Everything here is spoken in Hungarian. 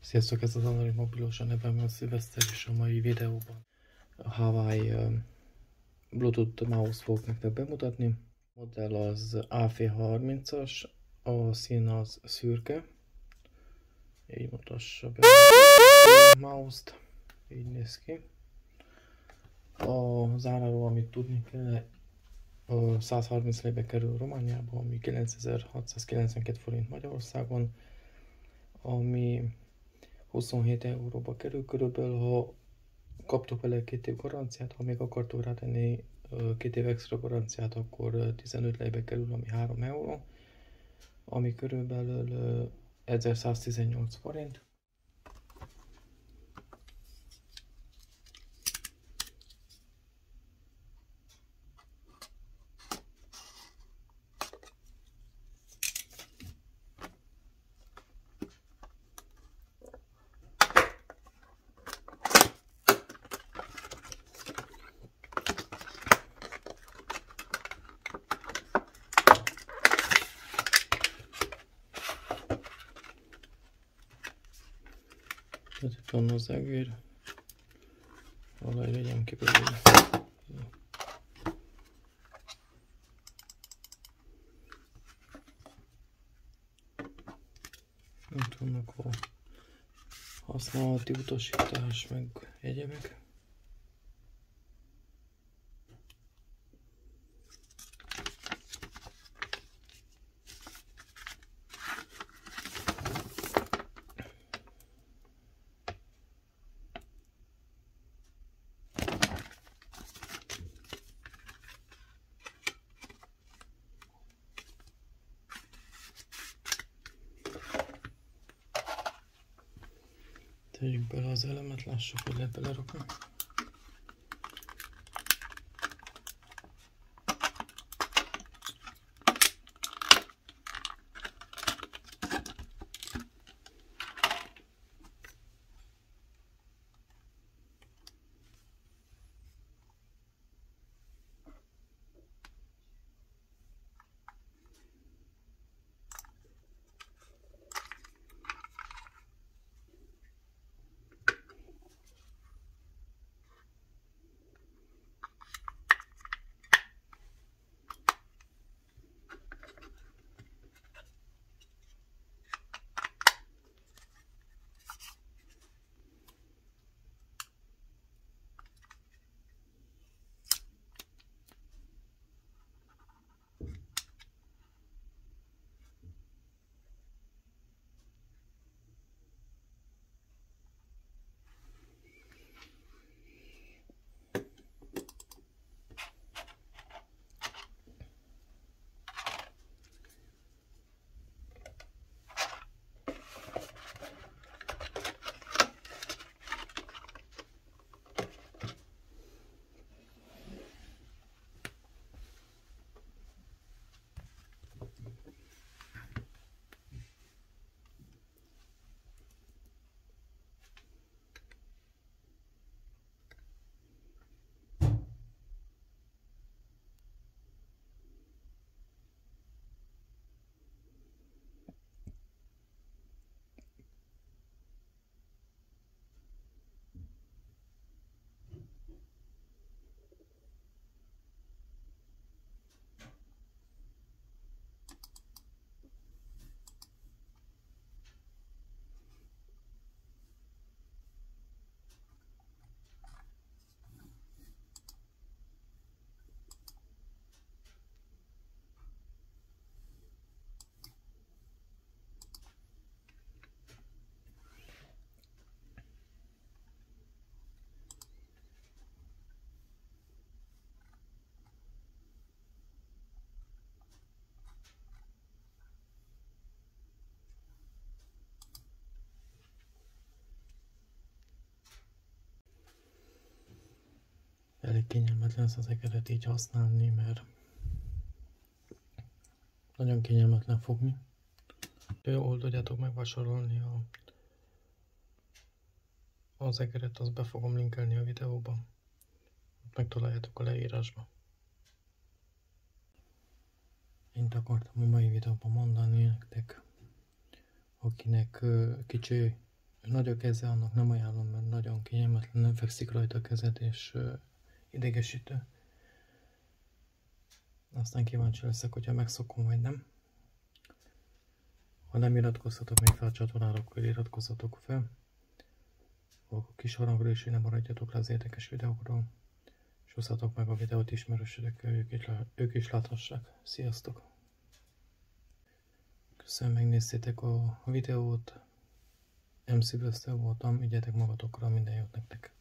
Sziasztok, ez az Android mobilos, a nevem a Szilveszter, és a mai videóban a Hawaii Bluetooth mouse fogok nektek bemutatni. A modell az AF30-as, a szín az szürke. Így mutassa be a mouse-t, így néz ki. A záráról, amit tudni kell, 130 lébe kerül Romániában, ami 9692 forint Magyarországon, ami 27 euróba kerül körülbelül, ha kaptok vele két év garanciát, ha még akartok rá tenni két év extra garanciát, akkor 15 lejbe kerül, ami 3 euró, ami körülbelül 1118 forint. Tehát van az egér. Valahogy legyen ki belőle. Itt vannak a használati utasítás, meg egyebek. Tegyük bele az elemet, lássuk, hogy lehet belerakni. Elég kényelmetlen ezt az egeret így használni, mert nagyon kényelmetlen fogni. Jól tudjátok megvásárolni a, az egeret, azt be fogom linkelni a videóban. Megtaláljátok a leírásban. Én akartam a mai videóban mondani nektek, akinek kicsi nagy a keze, annak nem ajánlom, mert nagyon kényelmetlen, nem fekszik rajta a kezed, és idegesítő. Aztán kíváncsi leszek, hogyha megszokom, vagy nem. Ha nem iratkoztatok még fel a csatornára, akkor iratkozzatok fel. A kis harangra is, hogy ne maradjatok le az érdekes videókról. És hozzatok meg a videót ismerősödök, ők is, ők is láthassák. Sziasztok! Köszönöm, megnéztétek a videót. MC Bösztő voltam, ügyetek magatokra, minden jót nektek!